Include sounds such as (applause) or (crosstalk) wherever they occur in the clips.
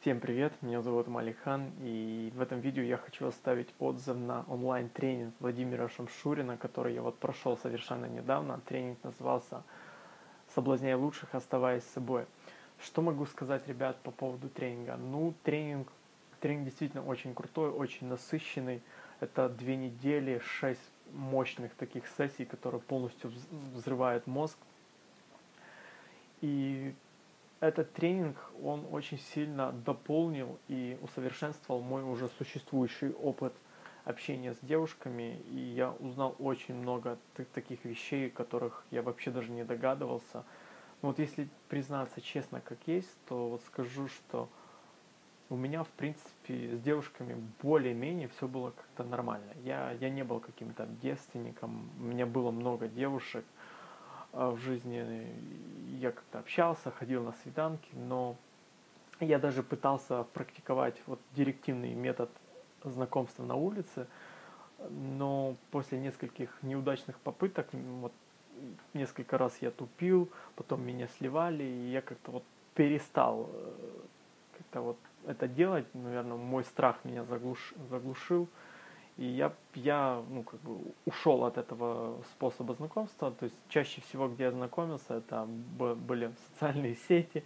Всем привет, меня зовут Малихан, и в этом видео я хочу оставить отзыв на онлайн-тренинг Владимира Шамшурина, который я вот прошел совершенно недавно. Тренинг назывался «Соблазняй лучших, оставаясь собой». Что могу сказать, ребят, по поводу тренинга? Ну, тренинг, тренинг действительно очень крутой, очень насыщенный. Это две недели, шесть мощных таких сессий, которые полностью взрывают мозг. И этот тренинг, он очень сильно дополнил и усовершенствовал мой уже существующий опыт общения с девушками, и я узнал очень много таких вещей, которых я вообще даже не догадывался. Но вот если признаться честно, как есть, то вот скажу, что у меня, в принципе, с девушками более-менее все было как-то нормально. Я, я не был каким-то девственником, у меня было много девушек, в жизни я как-то общался, ходил на свиданки, но я даже пытался практиковать вот директивный метод знакомства на улице, но после нескольких неудачных попыток, вот несколько раз я тупил, потом меня сливали, и я как-то вот перестал э, как-то вот это делать, наверное, мой страх меня заглуш, заглушил, и я, я ну, как бы ушел от этого способа знакомства. То есть чаще всего, где я знакомился, это были социальные (laughs) сети,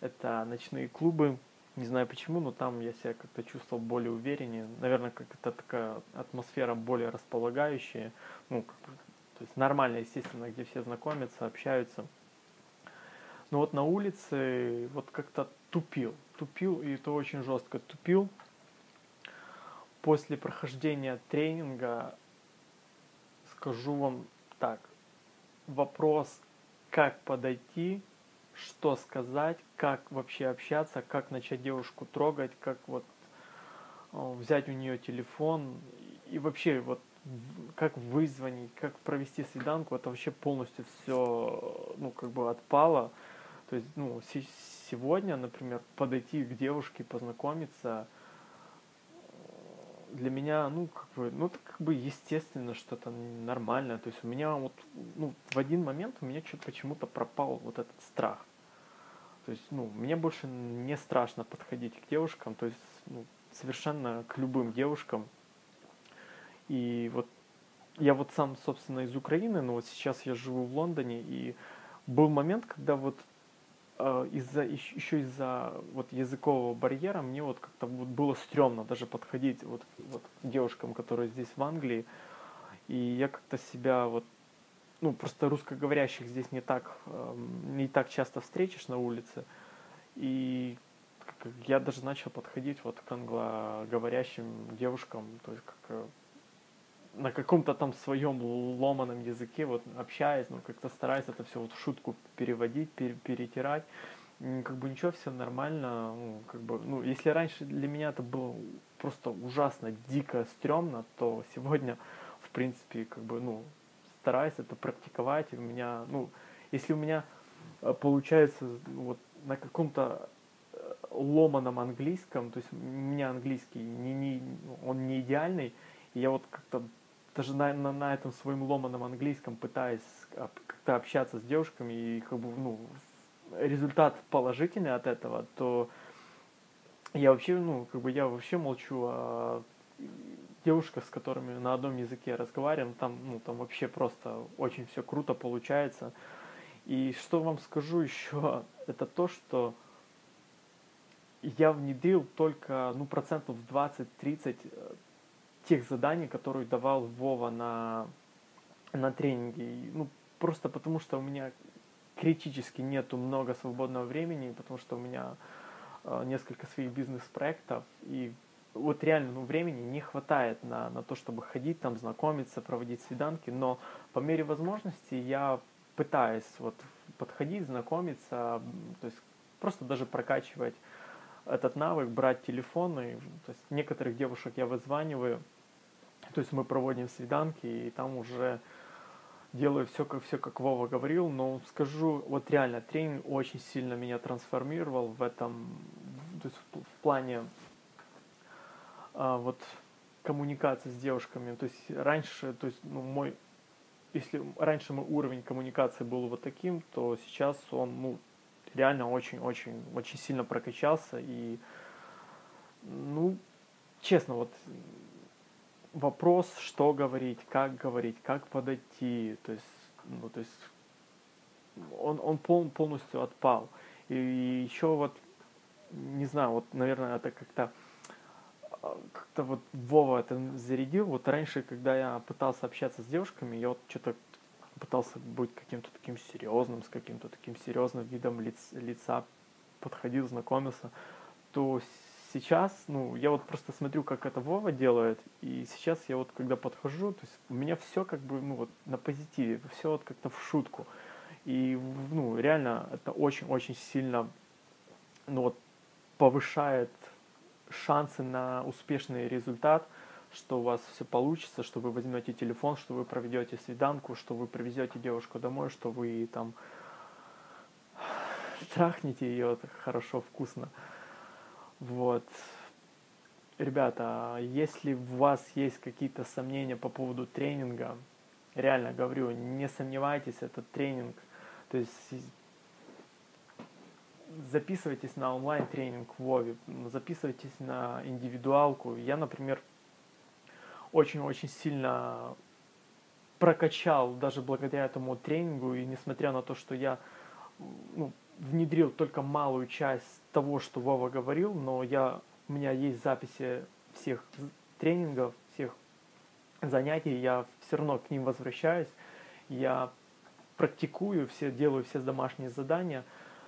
это ночные клубы. Не знаю почему, но там я себя как-то чувствовал более увереннее. Наверное, как это такая атмосфера более располагающая. Ну, как бы, то есть нормально, естественно, где все знакомятся, общаются. Но вот на улице вот как-то тупил. Тупил, и это очень жестко тупил после прохождения тренинга скажу вам так. Вопрос, как подойти, что сказать, как вообще общаться, как начать девушку трогать, как вот э, взять у нее телефон и вообще вот как вызвонить, как провести свиданку, это вообще полностью все, ну, как бы отпало. То есть, ну, сегодня, например, подойти к девушке, познакомиться – для меня, ну, как бы, ну, это как бы естественно, что-то нормальное. То есть у меня вот, ну, в один момент у меня что-то почему-то пропал вот этот страх. То есть, ну, мне больше не страшно подходить к девушкам, то есть, ну, совершенно к любым девушкам. И вот я вот сам, собственно, из Украины, но вот сейчас я живу в Лондоне, и был момент, когда вот из-за еще из-за вот языкового барьера мне вот как-то вот было стрёмно даже подходить вот, вот к девушкам, которые здесь в Англии. И я как-то себя вот, ну, просто русскоговорящих здесь не так, эм, не так часто встретишь на улице. И я даже начал подходить вот к англоговорящим девушкам, то есть как э, на каком-то там своем ломаном языке, вот общаясь, ну, как-то стараюсь это все вот в шутку переводить, пер, перетирать. Как бы ничего, все нормально. Ну, как бы, ну, если раньше для меня это было просто ужасно, дико, стрёмно, то сегодня, в принципе, как бы, ну, стараюсь это практиковать. И у меня, ну, если у меня э, получается вот на каком-то э, ломаном английском, то есть у меня английский не, не, он не идеальный, я вот как-то даже на, на, на этом своем ломаном английском пытаясь как-то общаться с девушками и как бы, ну, результат положительный от этого, то я вообще, ну, как бы я вообще молчу о девушках, с которыми на одном языке разговариваем, там, ну, там вообще просто очень все круто получается. И что вам скажу (laughs) еще, это то, что я внедрил только, ну, процентов 20-30 тех заданий, которые давал Вова на, на тренинге. Ну, просто потому что у меня критически нету много свободного времени, потому что у меня э, несколько своих бизнес-проектов, и вот реально ну, времени не хватает на, на то, чтобы ходить там, знакомиться, проводить свиданки, но по мере возможности я пытаюсь вот подходить, знакомиться, то есть просто даже прокачивать этот навык, брать телефоны. То есть некоторых девушек я вызваниваю, то есть мы проводим свиданки, и там уже делаю все как, все, как Вова говорил, но скажу, вот реально, тренинг очень сильно меня трансформировал в этом, то есть в, в плане а, вот коммуникации с девушками. То есть раньше, то есть ну, мой, если раньше мой уровень коммуникации был вот таким, то сейчас он, ну, реально очень-очень очень сильно прокачался и ну честно вот вопрос, что говорить, как говорить, как подойти, то есть, ну, то есть он, он пол, полностью отпал. И еще вот, не знаю, вот, наверное, это как-то а, как-то вот Вова это зарядил. Вот раньше, когда я пытался общаться с девушками, я вот что-то пытался быть каким-то таким серьезным, с каким-то таким серьезным видом лиц, лица, подходил, знакомился, то сейчас, ну, я вот просто смотрю, как это Вова делает, и сейчас я вот, когда подхожу, то есть у меня все как бы, ну, вот на позитиве, все вот как-то в шутку. И, ну, реально это очень-очень сильно, ну, вот повышает шансы на успешный результат, что у вас все получится, что вы возьмете телефон, что вы проведете свиданку, что вы привезете девушку домой, что вы там трахнете ее хорошо, вкусно. Вот. Ребята, если у вас есть какие-то сомнения по поводу тренинга, реально говорю, не сомневайтесь, этот тренинг, то есть записывайтесь на онлайн-тренинг в Вове, записывайтесь на индивидуалку. Я, например, очень-очень сильно прокачал даже благодаря этому тренингу, и несмотря на то, что я ну, внедрил только малую часть того, что Вова говорил, но я, у меня есть записи всех тренингов, всех занятий, я все равно к ним возвращаюсь, я практикую, все делаю все домашние задания,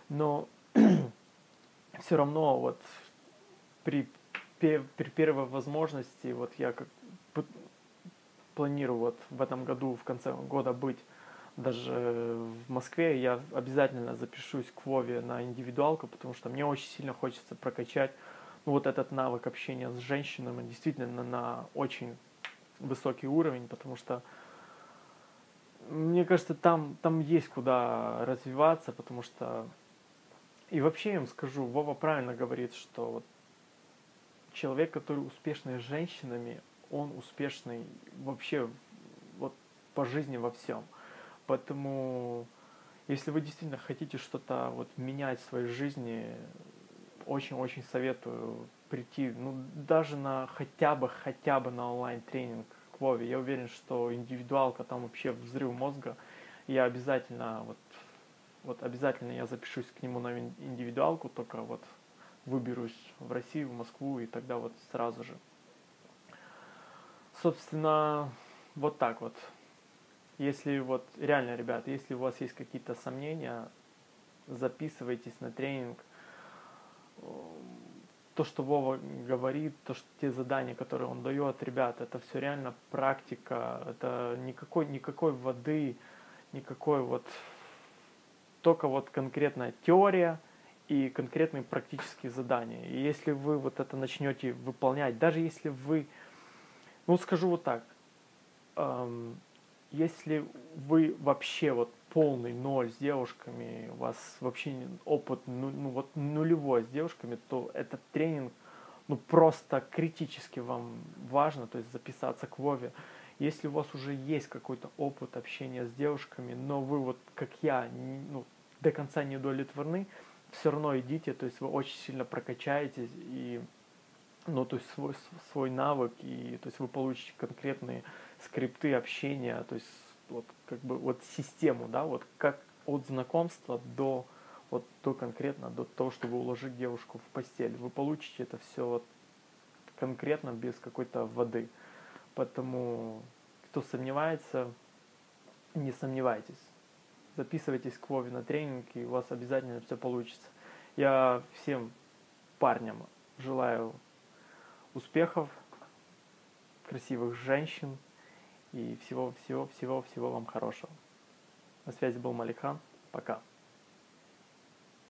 но (clears throat) все равно вот при, при первой возможности, вот я как планирую вот в этом году, в конце года быть даже в Москве, я обязательно запишусь к Вове на индивидуалку, потому что мне очень сильно хочется прокачать ну, вот этот навык общения с женщинами действительно на очень высокий уровень, потому что мне кажется, там, там есть куда развиваться, потому что и вообще я им скажу, Вова правильно говорит, что вот человек, который успешный с женщинами, он успешный вообще вот по жизни во всем. Поэтому, если вы действительно хотите что-то вот менять в своей жизни, очень-очень советую прийти, ну, даже на хотя бы, хотя бы на онлайн-тренинг к Вове. Я уверен, что индивидуалка там вообще взрыв мозга. Я обязательно, вот, вот обязательно я запишусь к нему на индивидуалку, только вот выберусь в Россию, в Москву, и тогда вот сразу же. Собственно, вот так вот. Если вот, реально, ребят, если у вас есть какие-то сомнения, записывайтесь на тренинг. То, что Вова говорит, то, что те задания, которые он дает, ребят, это все реально практика, это никакой, никакой воды, никакой вот, только вот конкретная теория и конкретные практические задания. И если вы вот это начнете выполнять, даже если вы, ну скажу вот так, эм, если вы вообще вот полный ноль с девушками, у вас вообще опыт ну, ну вот нулевой с девушками, то этот тренинг ну просто критически вам важно, то есть записаться к Вове. Если у вас уже есть какой-то опыт общения с девушками, но вы вот как я ну, до конца не удовлетворены, все равно идите, то есть вы очень сильно прокачаетесь и ну, то есть свой, свой навык, и то есть вы получите конкретные скрипты общения, то есть вот как бы вот систему, да, вот как от знакомства до вот до конкретно до того, чтобы уложить девушку в постель. Вы получите это все вот конкретно без какой-то воды. Поэтому кто сомневается, не сомневайтесь. Записывайтесь к Вове на тренинг, и у вас обязательно все получится. Я всем парням желаю успехов, красивых женщин, и всего-всего-всего-всего вам хорошего. На связи был Малихан. Пока.